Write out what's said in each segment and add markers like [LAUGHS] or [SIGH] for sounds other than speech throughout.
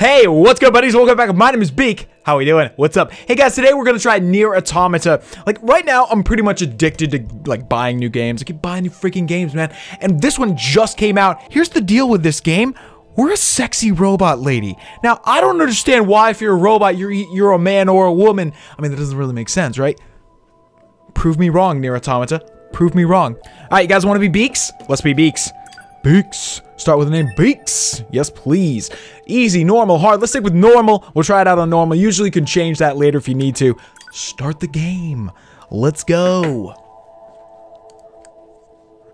Hey, what's good, buddies? Welcome back. My name is Beak. How we doing? What's up? Hey guys, today we're gonna try NieR Automata. Like right now, I'm pretty much addicted to like buying new games. I keep buying new freaking games, man. And this one just came out. Here's the deal with this game. We're a sexy robot lady. Now, I don't understand why if you're a robot, you're you're a man or a woman. I mean, that doesn't really make sense, right? Prove me wrong, NieR Automata. Prove me wrong. All right, you guys want to be Beaks? Let's be Beaks. Beaks. Start with the name Beaks. Yes, please. Easy, normal, hard. Let's stick with normal. We'll try it out on normal. Usually you can change that later if you need to. Start the game. Let's go.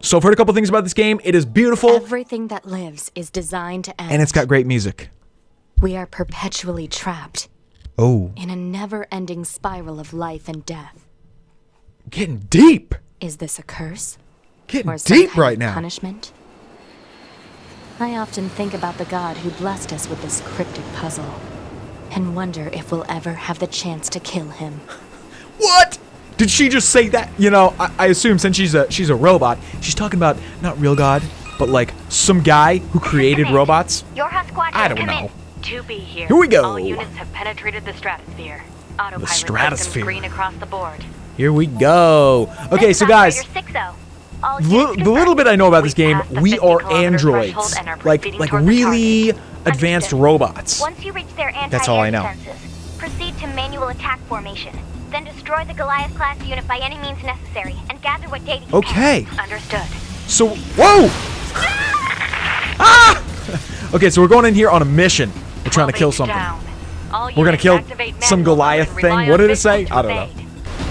So I've heard a couple things about this game. It is beautiful. Everything that lives is designed to end. And it's got great music. We are perpetually trapped Oh. in a never-ending spiral of life and death. Getting deep. Is this a curse? Getting deep right now. Punishment? I often think about the God who blessed us with this cryptic puzzle, and wonder if we'll ever have the chance to kill him. [LAUGHS] What? Did she just say that? You know, I, I assume since she's a she's a robot, she's talking about not real God, but like some guy who created robots. Your squad I just don't know. To be here. Here we go. All units have penetrated the stratosphere. Autopilot stratosphere. systems green across the board. Here we go. Okay, This so is guys, Operator 6-0. All the, little bit I know about this game, we are androids, like like really advanced robots. Once you reach their That's all I know. defenses, proceed to manual attack formation. Then destroy the Goliath class unit by any means necessary and gather what data you Okay. can. Understood. So, whoa! Ah! [LAUGHS] Okay, so we're going in here on a mission. We're trying to kill something. We're gonna kill some Goliath thing. What did it say? I don't know.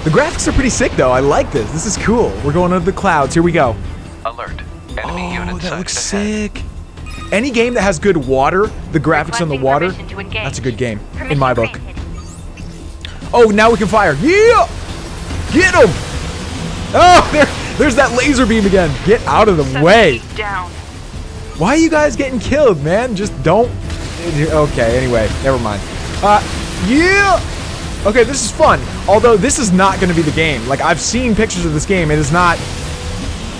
Evade. The graphics are pretty sick, though. I like this. This is cool. We're going under the clouds. Here we go. Alert. Enemy Oh, unit that looks sighted ahead. sick. Any game that has good water, the graphics on the water, permission to engage. that's a good game in my book. granted. Oh, now we can fire. Yeah! Get him! Oh, [LAUGHS] there, there's that laser beam again. Get out of the Seven way. Down. Why are you guys getting killed, man? Just don't. Okay, anyway, never mind. Uh, yeah! Okay, this is fun. Although, this is not going to be the game. Like, I've seen pictures of this game. It is not.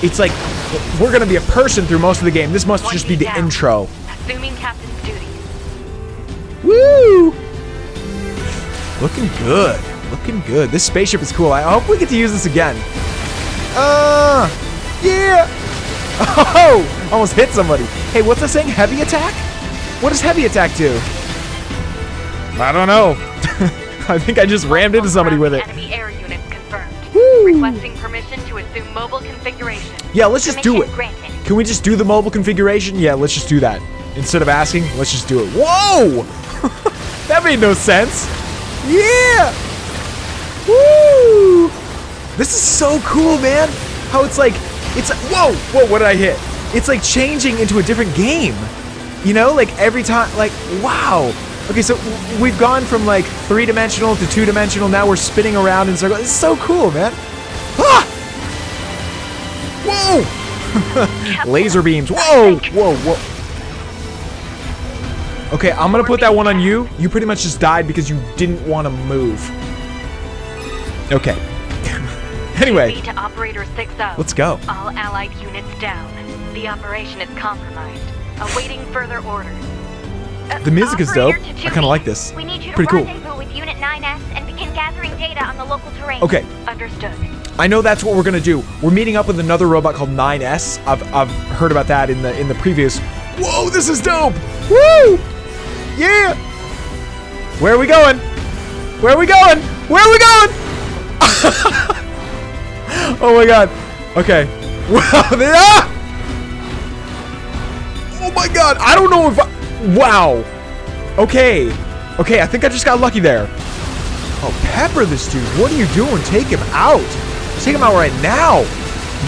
It's like, we're going to be a person through most of the game. This must One just be the down. intro. Assuming captain's duties. Woo! Looking good. Looking good. This spaceship is cool. I hope we get to use this again. Uh, yeah. [LAUGHS] Oh, almost hit somebody. Hey, what's that saying? Heavy attack? What does heavy attack do? I don't know. [LAUGHS] [LAUGHS] I think I just rammed into somebody with it. Enemy air units confirmed. Requesting permission to assume mobile configuration. Yeah, let's just do it. Granted. Can we just do the mobile configuration? Yeah, let's just do that. Instead of asking, let's just do it. Whoa! [LAUGHS] that made no sense. Yeah! Woo! This is so cool, man. How it's like, it's whoa, whoa, what did I hit? It's like changing into a different game. You know, like every time, like wow. Okay, so we've gone from like three dimensional to two dimensional. Now we're spinning around in circles. It's so cool, man. Ah! Whoa! [LAUGHS] Laser beams. Whoa! Whoa! Whoa! Okay, I'm gonna put that one on you. You pretty much just died because you didn't want to move. Okay. [LAUGHS] anyway, to operator 6-0. let's go. All allied units down. The operation is compromised. Awaiting further orders. Uh, The music is dope. I kinda like this. We need you Pretty cool. with Unit 9S and begin gathering data on the local terrain. Okay. Understood. I know that's what we're gonna do. We're meeting up with another robot called 9S. I've I've heard about that in the in the previous. Whoa, this is dope! Woo! Yeah! Where are we going? Where are we going? Where are we going? [LAUGHS] oh my god. Okay. [LAUGHS] Wow. they- ah! Oh my god. I don't know if I, Wow. Okay. Okay, I think I just got lucky there. Oh, pepper this dude. What are you doing? Take him out. Take him out right now.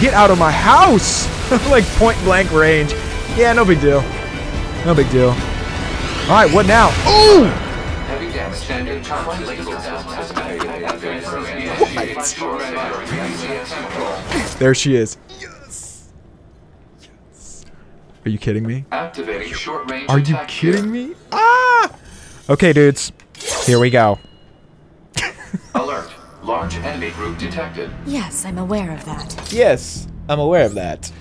Get out of my house. [LAUGHS] like point blank range. Yeah, no big deal. No big deal. All right, what now? Ooh! Laser There she is. Yes. Yes. Are you kidding me? Activating short range Are you attack kidding me? Ah! Okay, dudes. Here we go. [LAUGHS] Alert. Large enemy group detected. Yes, I'm aware of that. Yes, I'm aware of that.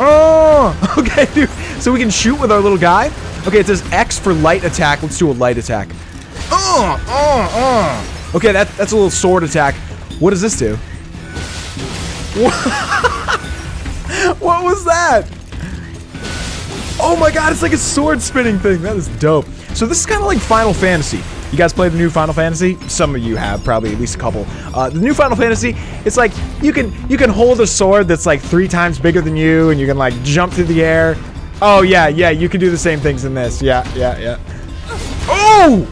Oh, [LAUGHS] okay, dude. so we can shoot with our little guy. Okay, it says X for light attack. Let's do a light attack. Oh! Oh! Oh! Okay, that, that's a little sword attack. What does this do? What, [LAUGHS] what was that? Oh my god, it's like a sword spinning thing. That is dope. So this is kind of like Final Fantasy. You guys play the new Final Fantasy? Some of you have, probably at least a couple. Uh, the new Final Fantasy, it's like you can you can hold a sword that's like three times bigger than you, and you can like jump through the air. Oh yeah, yeah, you can do the same things in this. Yeah, yeah, yeah. Oh,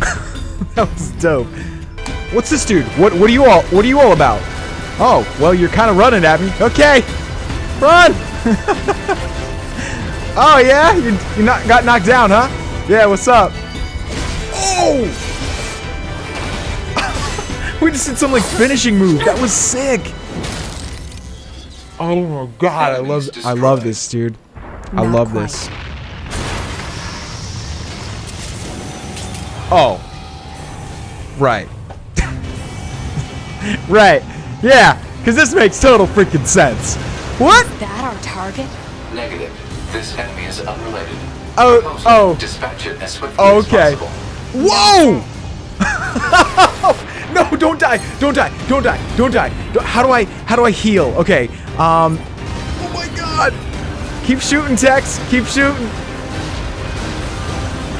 [LAUGHS] that was dope. What's this dude? What what are you all what are you all about? Oh, well you're kind of running at me. Okay, run. [LAUGHS] oh yeah, you you not got knocked down, huh? Yeah, what's up? Oh! [LAUGHS] we just did some like finishing move. That was sick. Oh my god, I love I love this, dude. I love quite. this. Oh. Right. [LAUGHS] right. Yeah, cuz this makes total freaking sense. What? That our target? Negative. This enemy is unrelated. Oh, Proposal, oh. Dispatch it as swiftly Okay. as possible. Whoa! [LAUGHS] no, don't die! Don't die! Don't die! Don't die! How do I? How do I heal? Okay. Um. Oh my God! Keep shooting, Tex. Keep shooting.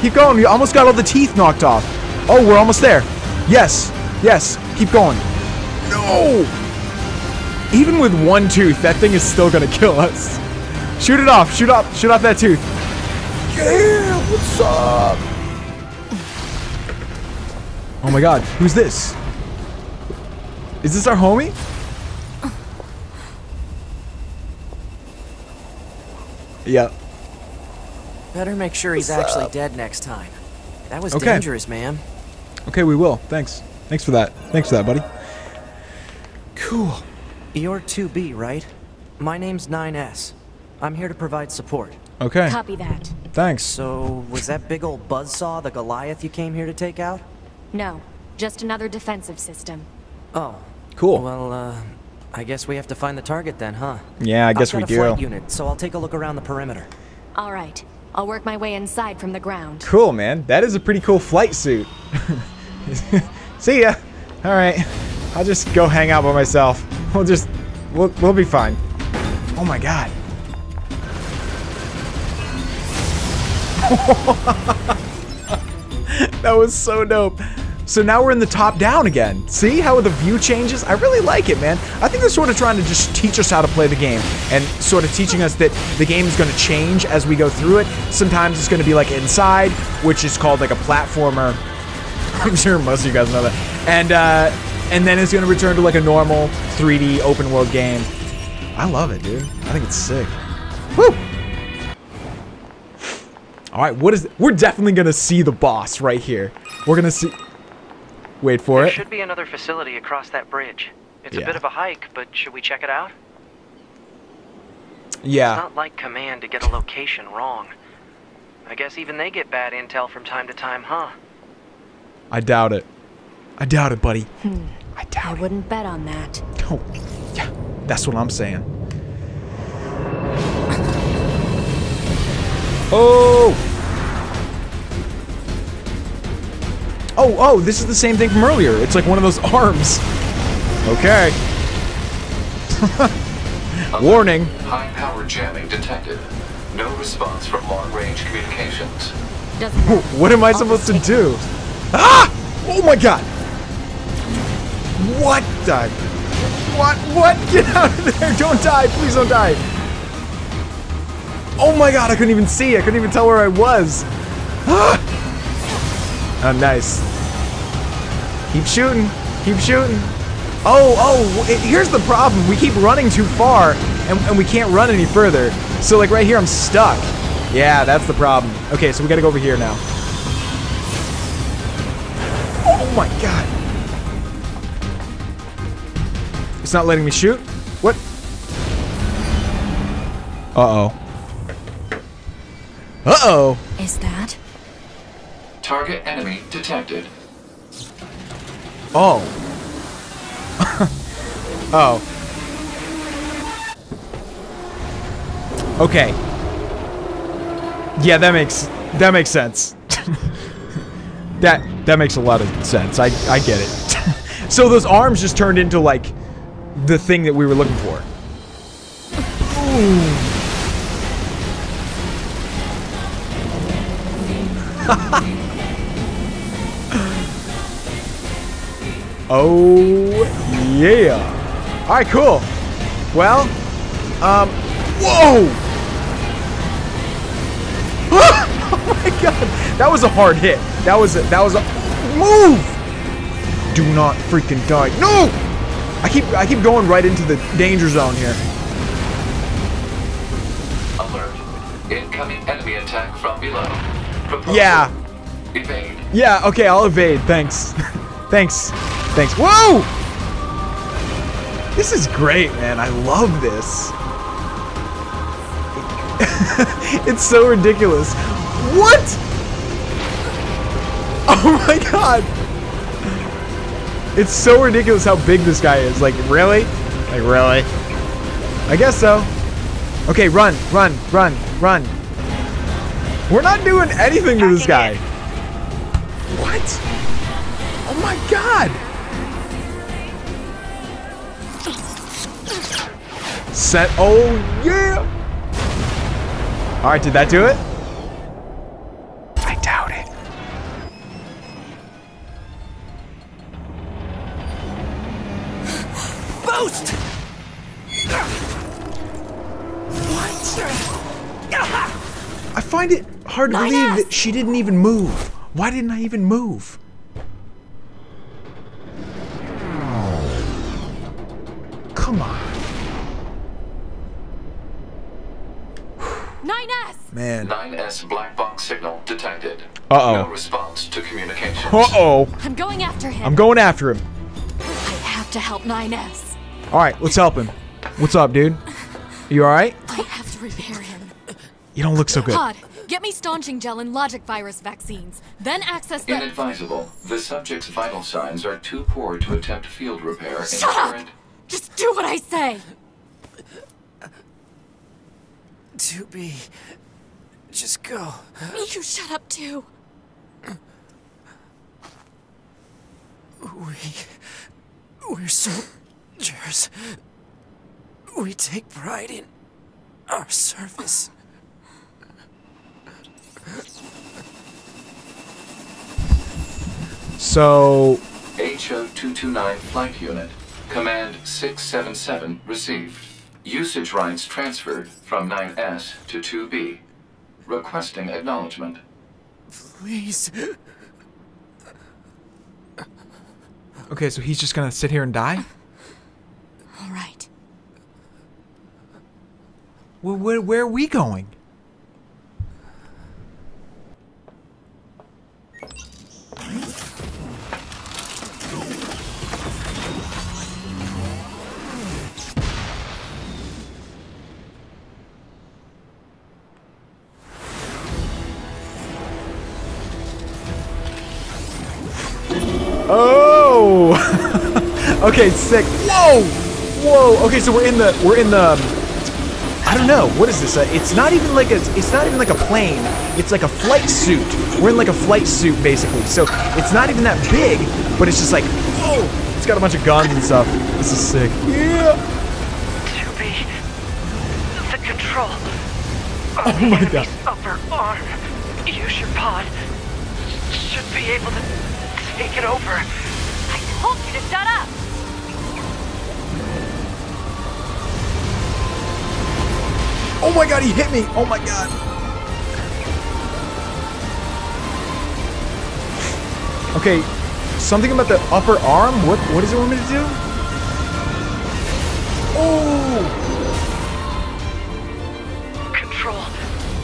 Keep going. You almost got all the teeth knocked off. Oh, we're almost there. Yes. Yes. Keep going. No. Even with one tooth, that thing is still gonna kill us. Shoot it off. Shoot off. Shoot off that tooth. Yeah. What's up? Oh my god, who's this? Is this our homie? Yeah. Better make sure he's What's actually dead next time. That was Okay. dangerous, man. Okay, we will. Thanks. Thanks for that. Thanks for that, buddy. Cool. You're 2B, right? My name's 9S. I'm here to provide support. Okay. Copy that. Thanks. So, was that big old buzzsaw the Goliath you came here to take out? No, just another defensive system. Oh. Cool. Well, uh, I guess we have to find the target then, huh? Yeah, I guess I've we got a flight do. unit, so I'll take a look around the perimeter. All right, I'll work my way inside from the ground. Cool, man. That is a pretty cool flight suit. [LAUGHS] See ya. All right. I'll just go hang out by myself. We'll just, we'll, we'll be fine. Oh my god. [LAUGHS] that was so dope. So now we're in the top down again. See how the view changes? I really like it, man. I think they're sort of trying to just teach us how to play the game and sort of teaching us that the game is going to change as we go through it. Sometimes it's going to be like inside, which is called like a platformer. [LAUGHS] I'm sure most of you guys know that. And uh, and then it's going to return to like a normal 3D open world game. I love it, dude. I think it's sick. Woo! All right, what is? We're definitely gonna see the boss right here. We're gonna see. Wait for There it. should be another facility across that bridge. It's Yeah. a bit of a hike, but should we check it out? Yeah. It's not like Command to get a location wrong. I guess even they get bad intel from time to time, huh? I doubt it. I doubt it, buddy. I I doubt it. I wouldn't bet on that. Oh, yeah. That's what I'm saying. Oh. Oh, oh, this is the same thing from earlier. It's like one of those [LAUGHS] arms. Okay. [LAUGHS] Warning. High power jamming detected. No response from long range communications. [LAUGHS] What am I supposed to do? Ah! Oh my god! What the? What? What? Get out of there! Don't die! Please don't die! Oh my god, I couldn't even see. I couldn't even tell where I was. Ah! Oh, nice. Keep shooting. Keep shooting. Oh, oh, it- here's the problem. We keep running too far, and, and we can't run any further. So, like, right here, I'm stuck. Yeah, that's the problem. Okay, so we gotta go over here now. Oh my god. It's not letting me shoot? What? Uh-oh. Uh-oh. Is that? Target enemy detected. Oh. [LAUGHS] oh. Okay. Yeah, that makes that makes sense. [LAUGHS] that that makes a lot of sense. I I get it. [LAUGHS] so those arms just turned into like the thing that we were looking for. [LAUGHS] oh yeah. All right, cool. Well, um, whoa! [LAUGHS] oh my god, that was a hard hit. That was a, that was a move. Do not freaking die. No! I keep I keep going right into the danger zone here. Alert. Incoming enemy attack from below. Proposal. Yeah. Evade. Yeah, okay, I'll evade. Thanks. [LAUGHS] Thanks. Thanks. Whoa! This is great, man. I love this. [LAUGHS] it's so ridiculous. What? [LAUGHS] Oh my god. It's so ridiculous how big this guy is. Like, really? Like, really? I guess so. Okay, run, run, run, run. We're not doing anything to this guy. What? Oh my god! Set. Oh yeah! Alright, did that do it? I doubt it. Boost! What? I find it hard to believe that she didn't even move. Why didn't I even move? Come on. 9S! Man. 9S black box signal detected. Uh-oh. No response to communication. Uh-oh. I'm going after him. I'm going after him. I have to help 9S. Alright, let's help him. What's up, dude? You alright? I have to repair him. You don't look so good. Pod, get me staunching gel and logic virus vaccines. Then access the. Inadvisable. The subject's vital signs are too poor to attempt field repair in Shut up! current. Just do what I say. 2B. Just go. You shut up too. We. We're soldiers. We take pride in our service. So, HO229 flight unit. Command 677 received. Usage rights transferred from 9S to 2B. Requesting acknowledgement. Please. okay, so he's just gonna sit here and die? All right. Well, where, where are we going? Okay, sick. Whoa! Whoa! Okay, so we're in the we're in the um, I don't know. What is this? Uh, it's not even like a it's not even like a plane. It's like a flight suit. We're in like a flight suit basically. So it's not even that big, but it's just like whoa! It's got a bunch of guns and stuff. This is sick. Yeah. 2B the control of Oh my God. upper arm. Use your pod. Should be able to take it over. I told you to shut up. Oh my god, he hit me. Oh my god. Okay, something about the upper arm. What what does it want me to do? Oh! Control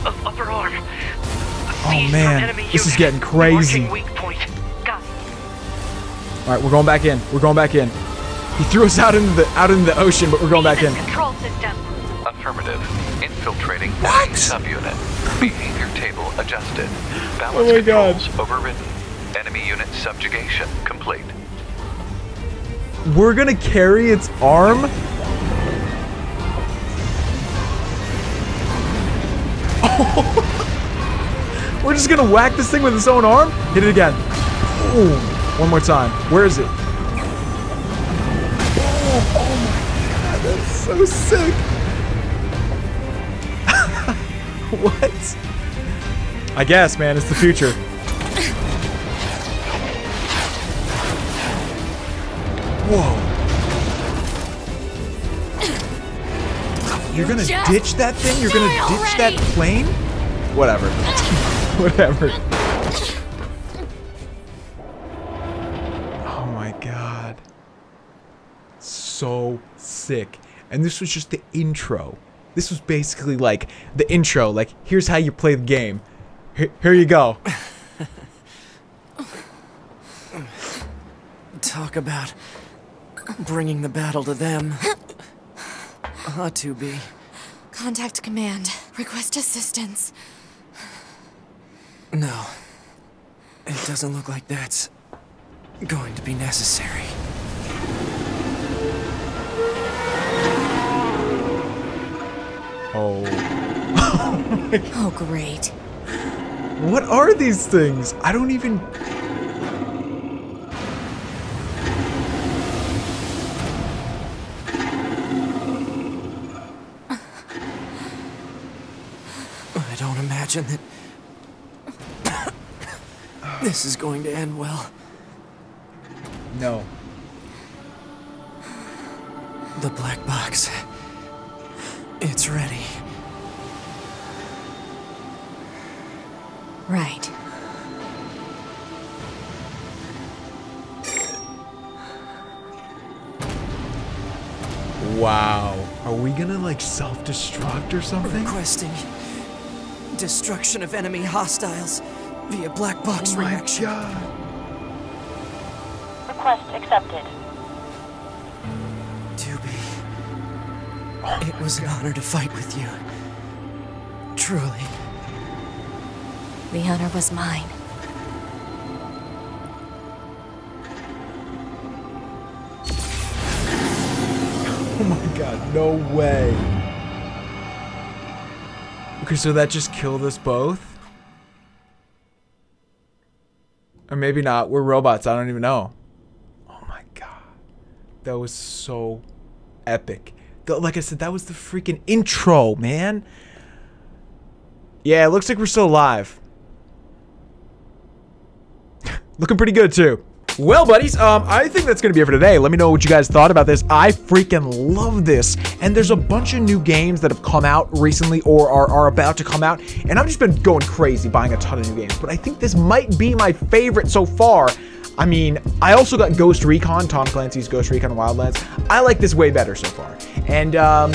of upper arm. Oh, man. This is getting crazy. Marking weak point. Got it. All right, we're going back in. We're going back in. He threw us out into the out into the ocean, but we're going back in. Control system. Affirmative. Infiltrating What? subunit. Behavior table adjusted. Balance Oh my God. overridden. Enemy unit subjugation complete. We're gonna carry its arm. [LAUGHS] We're just gonna whack this thing with its own arm? Hit it again. Boom. One more time. Where is it? Oh, oh my god, that's so sick. [LAUGHS] what? I guess, man, it's the future. Whoa. You're gonna just ditch that thing? You're gonna ditch that plane? Whatever. [LAUGHS] Whatever. Oh my god. So sick. And this was just the intro. This was basically like the intro. Like, here's how you play the game. Here, here you go. Talk about bringing the battle to them. Ought to be. Contact command. Request assistance. No. It doesn't look like that's going to be necessary. Oh. [LAUGHS] Oh, great. What are these things? I don't even. I don't imagine that [COUGHS] this is going to end well. No. The black box. It's ready. Right. Wow. Are we gonna like self destruct or something? Requesting destruction of enemy hostiles via black box Oh my reaction. god. Request accepted. 2B. It was an honor to fight with you. Truly. The honor was mine. Oh my god, no way. Okay, so that just killed us both? Or maybe not. We're robots. I don't even know. Oh my god. That was so epic. Like I said, that was the freaking intro, man. Yeah, it looks like we're still alive. [LAUGHS] Looking pretty good too. Well, buddies, um, I think that's gonna be it for today. Let me know what you guys thought about this. I freaking love this. And there's a bunch of new games that have come out recently or are, are about to come out. And I've just been going crazy buying a ton of new games. But I think this might be my favorite so far. I mean, I also got Ghost Recon, Tom Clancy's Ghost Recon Wildlands. I like this way better so far. And um,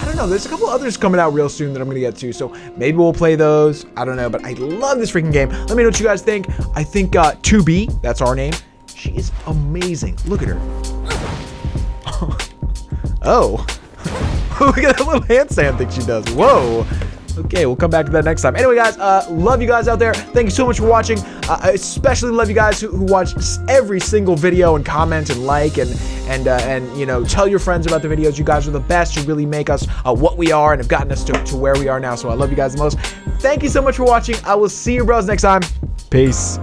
I don't know, there's a couple others coming out real soon that I'm gonna get to, so maybe we'll play those. I don't know, but I love this freaking game. Let me know what you guys think. I think uh, 2B, that's our name. She is amazing. Look at her. [LAUGHS] oh. [LAUGHS] Look at that little handstand thing she does. Whoa. Okay, we'll come back to that next time. Anyway, guys, uh, love you guys out there. Thank you so much for watching. Uh, I especially love you guys who, who watch every single video and comment and like and and uh, and you know tell your friends about the videos. You guys are the best. You really make us uh, what we are and have gotten us to, to where we are now. So I love you guys the most. Thank you so much for watching. I will see you bros next time. Peace.